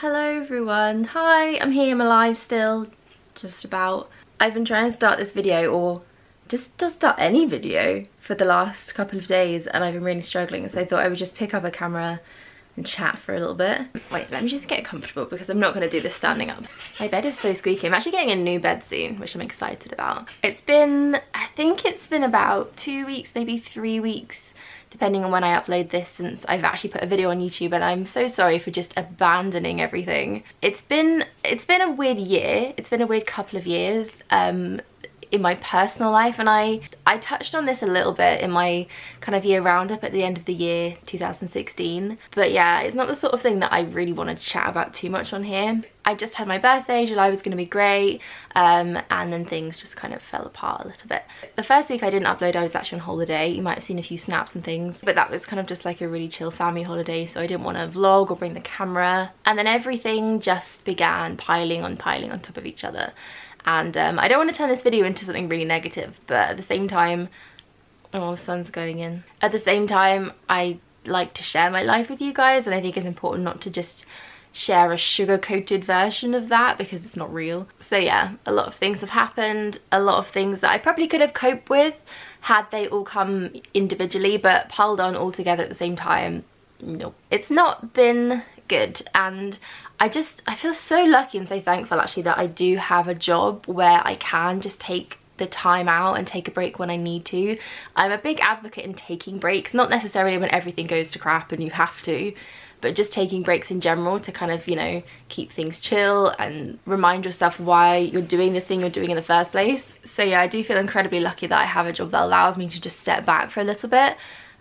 hello everyone. Hi, I'm here, I'm alive still, just about. I've been trying to start this video or just to start any video for the last couple of days and I've been really struggling so I thought I would just pick up a camera and chat for a little bit. Wait, let me just get comfortable because I'm not going to do this standing up. My bed is so squeaky. I'm actually getting a new bed soon, which I'm excited about. It's been, I think it's been about two weeks, maybe three weeks depending on when I upload this since I've actually put a video on YouTube and I'm so sorry for just abandoning everything. It's been it's been a weird year. It's been a weird couple of years. Um, in my personal life and I I touched on this a little bit in my kind of year roundup at the end of the year 2016 but yeah it's not the sort of thing that I really want to chat about too much on here I just had my birthday, July was going to be great, um, and then things just kind of fell apart a little bit. The first week I didn't upload, I was actually on holiday. You might have seen a few snaps and things, but that was kind of just like a really chill family holiday, so I didn't want to vlog or bring the camera. And then everything just began piling on piling on top of each other and um, I don't want to turn this video into something really negative but at the same time oh the sun's going in. At the same time I like to share my life with you guys and I think it's important not to just share a sugar-coated version of that because it's not real. So yeah a lot of things have happened a lot of things that I probably could have coped with had they all come individually but piled on all together at the same time no it's not been good and I just, I feel so lucky and so thankful actually that I do have a job where I can just take the time out and take a break when I need to. I'm a big advocate in taking breaks, not necessarily when everything goes to crap and you have to, but just taking breaks in general to kind of, you know, keep things chill and remind yourself why you're doing the thing you're doing in the first place. So yeah, I do feel incredibly lucky that I have a job that allows me to just step back for a little bit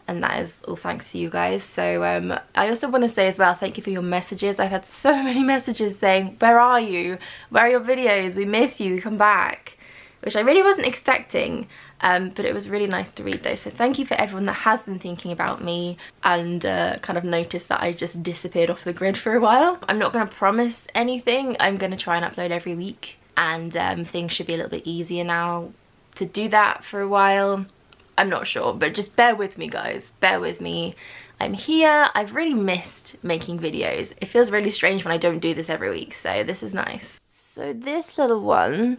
and that is all thanks to you guys. So um, I also want to say as well thank you for your messages. I've had so many messages saying where are you? Where are your videos? We miss you. Come back. Which I really wasn't expecting um, but it was really nice to read those. So thank you for everyone that has been thinking about me and uh, kind of noticed that I just disappeared off the grid for a while. I'm not going to promise anything. I'm going to try and upload every week and um, things should be a little bit easier now to do that for a while I'm not sure, but just bear with me guys, bear with me. I'm here, I've really missed making videos. It feels really strange when I don't do this every week, so this is nice. So this little one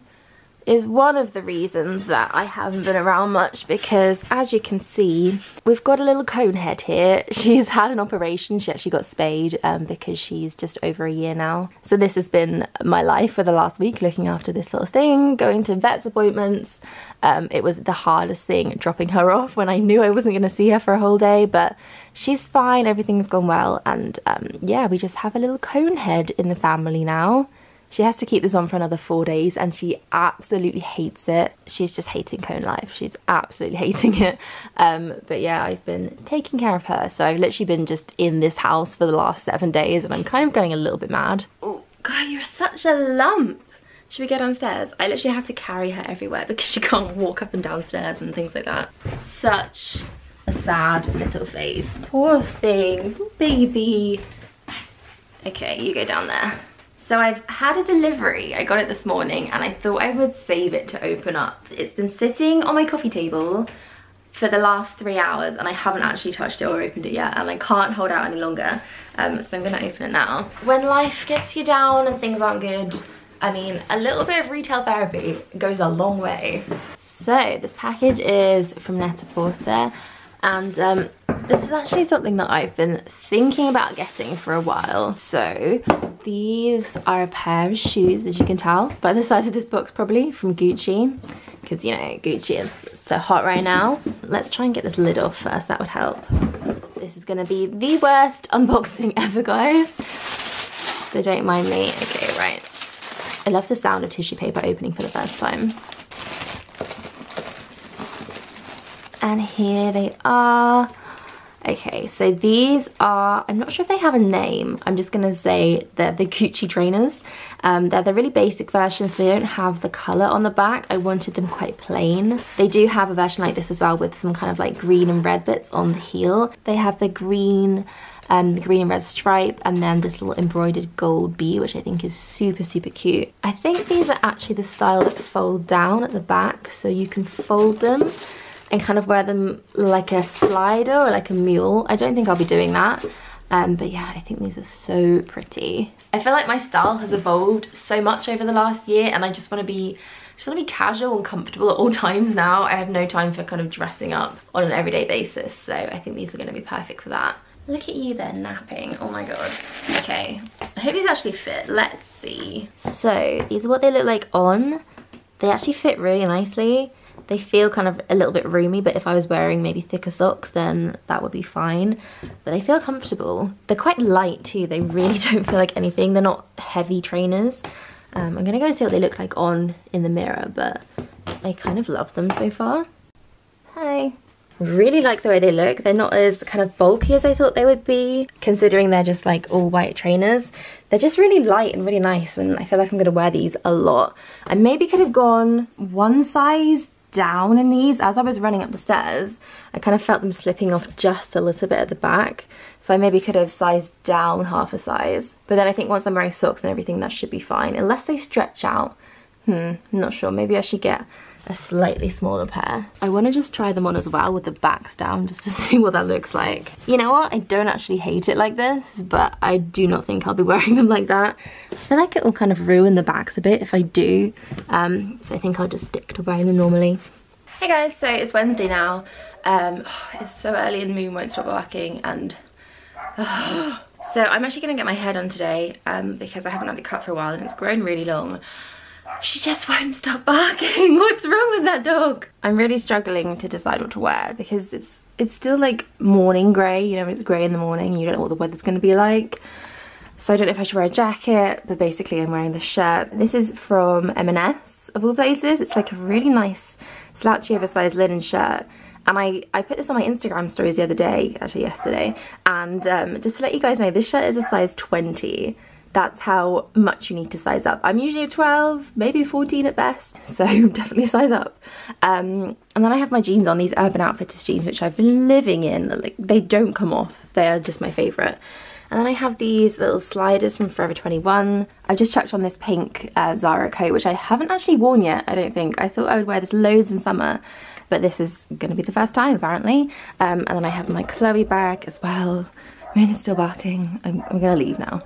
is one of the reasons that I haven't been around much because as you can see we've got a little cone head here. She's had an operation. She actually got spayed um, because she's just over a year now. So this has been my life for the last week looking after this little thing going to vet's appointments. Um, it was the hardest thing dropping her off when I knew I wasn't going to see her for a whole day but she's fine. Everything's gone well. And um, yeah we just have a little cone head in the family now she has to keep this on for another four days and she absolutely hates it. She's just hating cone life. She's absolutely hating it. Um, but yeah, I've been taking care of her. So I've literally been just in this house for the last seven days and I'm kind of going a little bit mad. Oh, God, you're such a lump. Should we go downstairs? I literally have to carry her everywhere because she can't walk up and downstairs and things like that. Such a sad little face. Poor thing, baby. Okay, you go down there. So I've had a delivery, I got it this morning and I thought I would save it to open up. It's been sitting on my coffee table for the last three hours and I haven't actually touched it or opened it yet and I can't hold out any longer. Um, so I'm gonna open it now. When life gets you down and things aren't good, I mean, a little bit of retail therapy goes a long way. So this package is from Net-a-Porter and um, this is actually something that I've been thinking about getting for a while. So these are a pair of shoes, as you can tell by the size of this box probably, from Gucci. Because, you know, Gucci is so hot right now. Let's try and get this lid off first, that would help. This is gonna be the worst unboxing ever, guys. So don't mind me. Okay, right. I love the sound of tissue paper opening for the first time. And here they are. Okay, so these are, I'm not sure if they have a name. I'm just gonna say they're the Gucci trainers. Um, they're the really basic versions. They don't have the color on the back. I wanted them quite plain. They do have a version like this as well with some kind of like green and red bits on the heel. They have the green, um, the green and red stripe and then this little embroidered gold bee, which I think is super, super cute. I think these are actually the style that fold down at the back so you can fold them and kind of wear them like a slider or like a mule. I don't think I'll be doing that. Um, but yeah, I think these are so pretty. I feel like my style has evolved so much over the last year and I just want to be just want to be casual and comfortable at all times now. I have no time for kind of dressing up on an everyday basis. So I think these are going to be perfect for that. Look at you there napping. Oh my god. Okay. I hope these actually fit. Let's see. So these are what they look like on. They actually fit really nicely. They feel kind of a little bit roomy, but if I was wearing maybe thicker socks, then that would be fine. But they feel comfortable. They're quite light too. They really don't feel like anything. They're not heavy trainers. Um, I'm gonna go and see what they look like on in the mirror, but I kind of love them so far. Hi. Really like the way they look. They're not as kind of bulky as I thought they would be, considering they're just like all white trainers. They're just really light and really nice, and I feel like I'm gonna wear these a lot. I maybe could have gone one size down in these. As I was running up the stairs, I kind of felt them slipping off just a little bit at the back. So I maybe could have sized down half a size. But then I think once I'm wearing socks and everything, that should be fine. Unless they stretch out. Hmm, not sure. Maybe I should get a slightly smaller pair. I want to just try them on as well with the backs down just to see what that looks like. You know what? I don't actually hate it like this, but I do not think I'll be wearing them like that. I feel like it will kind of ruin the backs a bit if I do. Um, so I think I'll just stick to wearing them normally. Hey guys, so it's Wednesday now. Um, it's so early and the moon won't stop working and... Uh, so I'm actually going to get my hair done today um, because I haven't had it cut for a while and it's grown really long. She just won't stop barking. That dog? I'm really struggling to decide what to wear because it's it's still like morning grey, you know, it's grey in the morning, you don't know what the weather's gonna be like. So I don't know if I should wear a jacket, but basically I'm wearing this shirt. This is from M&S of all places. It's like a really nice slouchy oversized linen shirt. And I, I put this on my Instagram stories the other day, actually yesterday. And um, just to let you guys know, this shirt is a size 20 that's how much you need to size up. I'm usually a 12, maybe 14 at best, so definitely size up. Um, and then I have my jeans on, these Urban Outfitters jeans, which I've been living in. Like, they don't come off, they are just my favourite. And then I have these little sliders from Forever 21. I've just chucked on this pink uh, Zara coat, which I haven't actually worn yet, I don't think. I thought I would wear this loads in summer, but this is going to be the first time, apparently. Um, and then I have my Chloe bag as well. Moon is still barking. I'm, I'm going to leave now.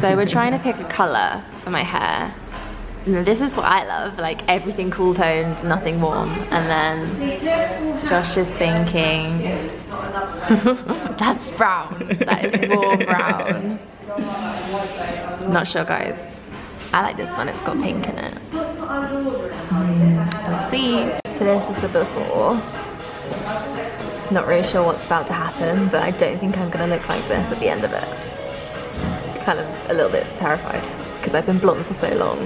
So we're trying to pick a colour for my hair. This is what I love, like everything cool toned, nothing warm. And then Josh is thinking, that's brown, that is warm brown. Not sure guys. I like this one, it's got pink in it. Let's see. So this is the before. Not really sure what's about to happen, but I don't think I'm gonna look like this at the end of it kind of a little bit terrified because I've been blonde for so long.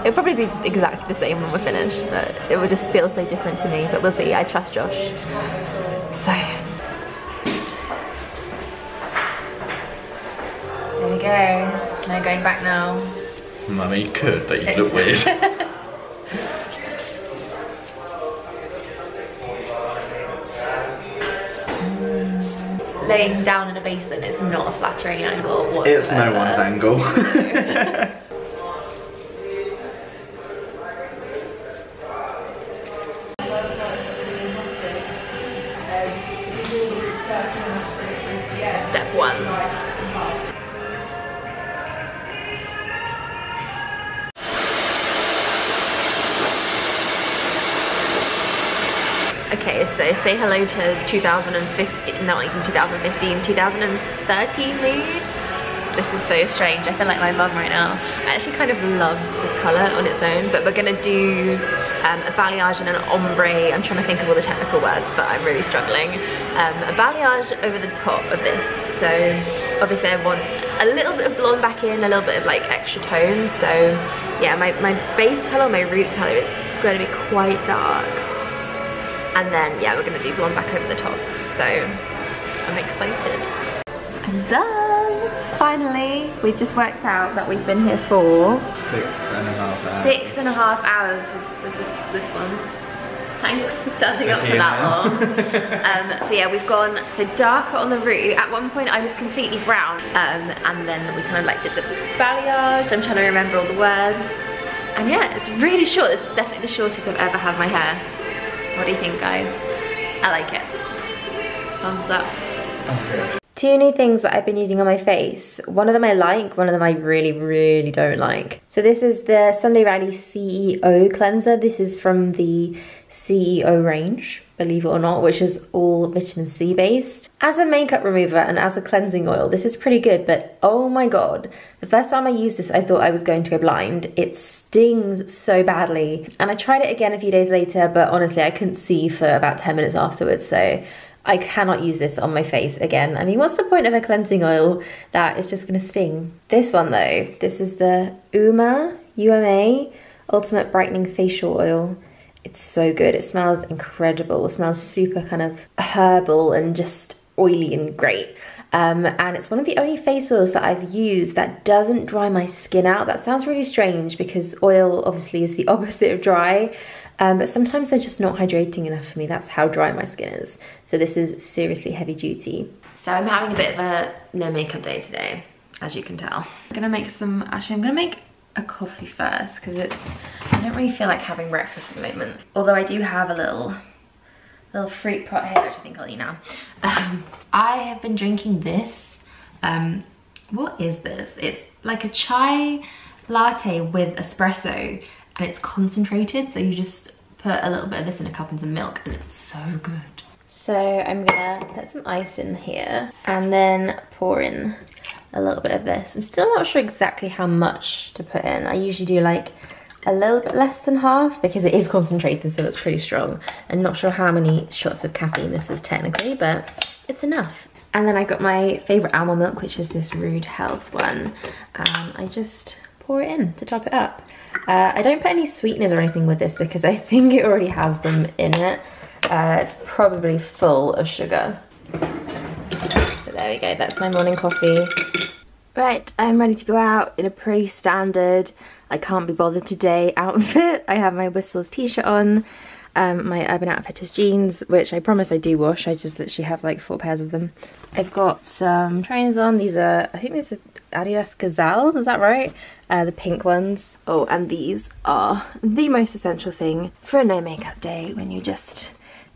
It'll probably be exactly the same when we're finished, but it will just feel so different to me, but we'll see. I trust Josh. So. There we go. No going back now. I mean, you could, but you'd look weird. laying down in a basin is not a flattering angle whatsoever. It's no one's angle. Step say hello to 2015, not even 2015, 2013 mood. This is so strange. I feel like my mum right now. I actually kind of love this colour on its own, but we're gonna do um, a balayage and an ombre. I'm trying to think of all the technical words, but I'm really struggling. Um, a balayage over the top of this. So obviously I want a little bit of blonde back in, a little bit of like extra tone. So yeah, my, my base colour, my root colour is going to be quite dark and then yeah we're gonna do blonde back over the top so I'm excited I'm done finally we've just worked out that we've been here for six and a half hours six and a half hours with this, this one Thanks for standing up for that long. um, but yeah, we've gone so darker on the root. At one point I was completely brown um, and then we kind of like did the balayage. I'm trying to remember all the words. And yeah, it's really short. This is definitely the shortest I've ever had my hair. What do you think guys? I like it. Thumbs up. Two new things that I've been using on my face. One of them I like, one of them I really, really don't like. So this is the Sunday Riley CEO cleanser. This is from the CEO range, believe it or not, which is all vitamin C based. As a makeup remover and as a cleansing oil, this is pretty good, but oh my god, the first time I used this, I thought I was going to go blind. It stings so badly. And I tried it again a few days later, but honestly, I couldn't see for about 10 minutes afterwards, so I cannot use this on my face again. I mean, what's the point of a cleansing oil that is just gonna sting? This one though, this is the Uma, UMA, Ultimate Brightening Facial Oil. It's so good, it smells incredible. It smells super kind of herbal and just oily and great. Um, and it's one of the only face oils that I've used that doesn't dry my skin out. That sounds really strange because oil obviously is the opposite of dry. Um, but sometimes they're just not hydrating enough for me. That's how dry my skin is. So this is seriously heavy duty. So I'm having a bit of a no makeup day today, as you can tell. I'm gonna make some, actually I'm gonna make a coffee first because it's, I don't really feel like having breakfast at the moment. Although I do have a little, little fruit pot here, which I think I'll eat now. Um, I have been drinking this. Um, what is this? It's like a chai latte with espresso and it's concentrated so you just put a little bit of this in a cup and some milk and it's so good. So I'm gonna put some ice in here and then pour in a little bit of this. I'm still not sure exactly how much to put in. I usually do like a little bit less than half because it is concentrated so it's pretty strong. I'm not sure how many shots of caffeine this is technically but it's enough. And then I got my favorite almond milk which is this Rude Health one. Um, I just pour it in to top it up. Uh, I don't put any sweeteners or anything with this because I think it already has them in it. Uh, it's probably full of sugar. But there we go, that's my morning coffee. Right, I'm ready to go out in a pretty standard, I can't be bothered today outfit. I have my Whistles t-shirt on, um, my Urban Outfitters jeans, which I promise I do wash, I just literally have like four pairs of them. I've got some trainers on, these are, I think these are Adidas Gazelles, is that right? Uh, the pink ones. Oh, and these are the most essential thing for a no makeup day when you just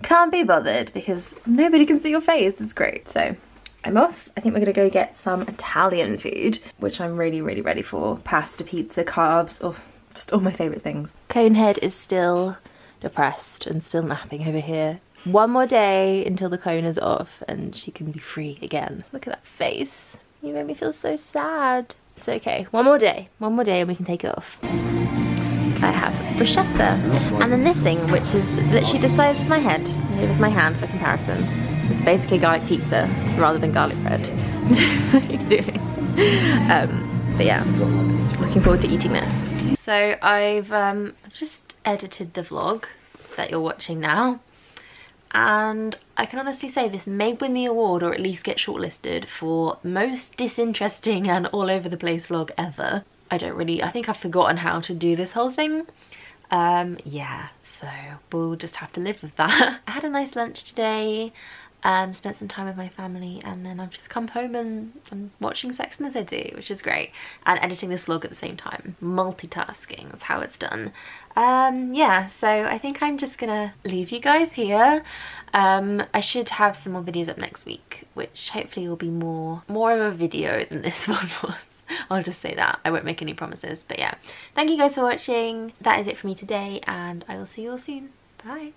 can't be bothered because nobody can see your face. It's great. So I'm off. I think we're gonna go get some Italian food, which I'm really, really ready for. Pasta, pizza, carbs, oh, just all my favorite things. Conehead is still depressed and still napping over here. One more day until the cone is off and she can be free again. Look at that face. You made me feel so sad. It's okay. One more day. One more day and we can take it off. I have bruschetta. And then this thing, which is literally the size of my head. It was my hand for comparison. It's basically garlic pizza rather than garlic bread. Um, but yeah, looking forward to eating this. So I've um, just edited the vlog that you're watching now and I can honestly say this may win the award or at least get shortlisted for most disinteresting and all over the place vlog ever. I don't really, I think I've forgotten how to do this whole thing. Um, yeah, so we'll just have to live with that. I had a nice lunch today um, spent some time with my family and then I've just come home and I'm watching Sex and the City which is great and editing this vlog at the same time multitasking that's how it's done um, yeah so I think I'm just gonna leave you guys here um, I should have some more videos up next week which hopefully will be more more of a video than this one was I'll just say that. I won't make any promises. But yeah, thank you guys for watching. That is it for me today and I will see you all soon. Bye.